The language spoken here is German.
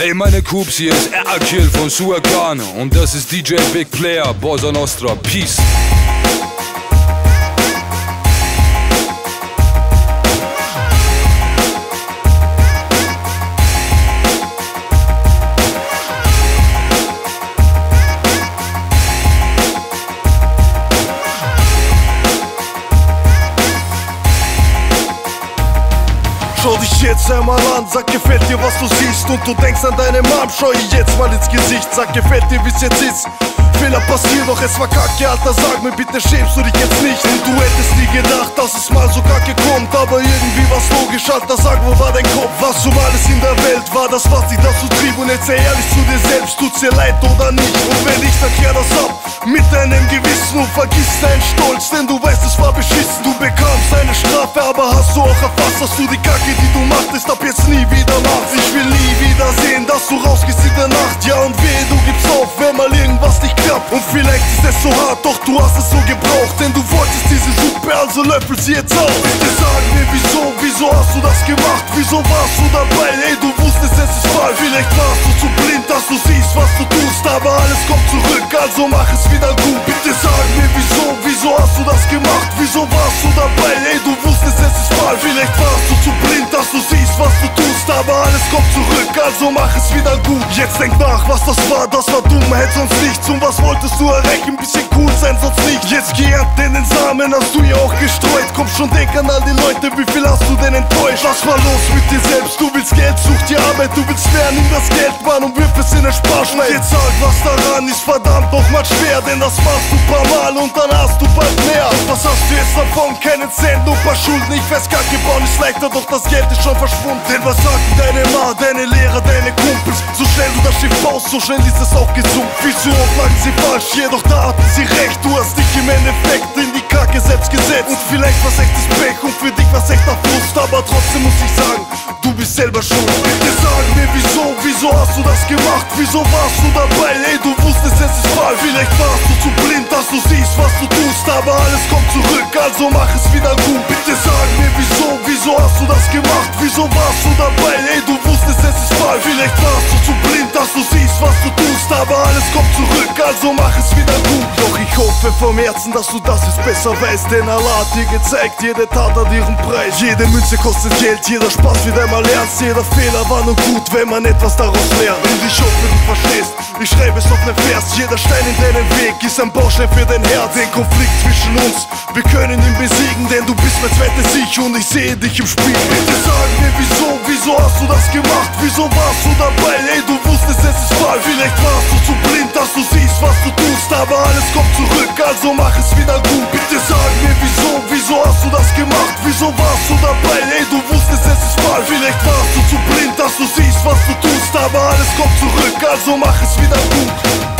Ey, meine Coops, hier ist Akil von Suakane und das ist DJ Big Player, Bossa Nostra. Peace. Jetzt einmal an, sag gefällt dir was du siehst. Und du denkst an deine Mom, schau ihr jetzt mal ins Gesicht Sag gefällt dir wie's jetzt ist? Fehler passieren, doch es war kacke, Alter, sag mir bitte schämst du dich jetzt nicht? Und du hättest nie gedacht, dass es mal so kacke kommt. Aber irgendwie war's logisch, Alter, sag, wo war dein Kopf? Was um alles in der Welt war das, was dich dazu trieb? Und jetzt sei ehrlich zu dir selbst, tut's dir leid oder nicht? Und wenn ich, dann klär das ab. Mit deinem Gewissen Und vergiss deinen Stolz, denn du weißt, es war beschissen. Du bekamst eine Strafe, aber hast du auch erfasst, dass du die Kacke, die du machtest, ab jetzt nie wieder machst Ich will nie wieder sehen, dass du rausgehst in der Nacht. Ja und weh, du gibst auf, wenn mal irgendwas nicht klappt. Und vielleicht ist es so hart, doch du hast es so gebraucht. Denn du wolltest diese Suppe, also löffel sie jetzt auf. Bitte sag mir wieso, wieso hast du das gemacht? Wieso warst du dabei? Ey, du wusstest, es ist falsch. Vielleicht warst du zu blind, dass du siehst, was du tust. Aber alles kommt zurück, also mach es wieder du alles kommt zurück, also mach es wieder gut. Jetzt denk nach, was das war, das war dumm, hätte sonst nichts Und was wolltest du erreichen? Bisschen cool sein, sonst nicht. Jetzt geh denn den Samen hast du ja auch gestreut. Komm schon, denk an all die Leute, wie viel hast du denn enttäuscht? Was war los mit dir selbst? Du willst Geld, such dir Arbeit, du willst mehr, nimm das Geld, Mann Und wirf es in den Sparschwein Jetzt sag, was daran ist verdammt nochmal schwer Denn das machst du paar Mal und dann hast du bald mehr. Und was hast du jetzt davon? Keine Zähne, nur paar Schulden. Ich weiß, Kacke bauen ist leichter, doch das Geld ist schon verschwunden. Denn was sagten deine Ma, deine Lehrer, deine Kumpels? So schnell du das Schiff baust, so schnell ist es auch gesund Viel zu oft lagen sie falsch, jedoch da hatten sie recht Du hast dich im Endeffekt in die Kacke selbst gesetzt Und vielleicht war's echtes Pech und für dich war's echter Frust Aber trotzdem muss ich sagen, du bist selber schuld Bitte sag mir wieso, wieso hast du das gemacht? Wieso warst du dabei? Ey, du wusstest es ist falsch Vielleicht warst du zu blind, dass du siehst, was du tust Aber alles kommt zurück, also mach es wieder gut Bitte sag mir wieso, wieso hast du das gemacht? Wieso warst du dabei? Also mach es wieder gut Doch ich hoffe vom Herzen, dass du das jetzt besser weißt. Denn Allah hat dir gezeigt, jede Tat hat ihren Preis. Jede Münze kostet Geld, jeder Spaß wird einmal ernst. Jeder Fehler war nur gut, wenn man etwas daraus lernt. Und ich hoffe, du verstehst, ich schreibe es auf nen Vers. Jeder Stein in deinem Weg ist ein Baustein für dein Herz. Den Konflikt zwischen uns, wir können ihn besiegen Denn du bist mein zweites Ich und ich sehe dich im Spiel. Bitte sag mir wieso, wieso hast du das gemacht? Wieso warst du dabei? Ey, du wusstest es ist falsch. Vielleicht warst du zu blind, Aber alles kommt zurück, also mach es wieder gut Bitte sag mir wieso, wieso hast du das gemacht? Wieso warst du dabei? Ey, du wusstest es ist falsch Vielleicht warst du zu blind, dass du siehst, was du tust Aber alles kommt zurück, also mach es wieder gut